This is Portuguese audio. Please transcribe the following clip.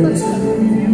importante.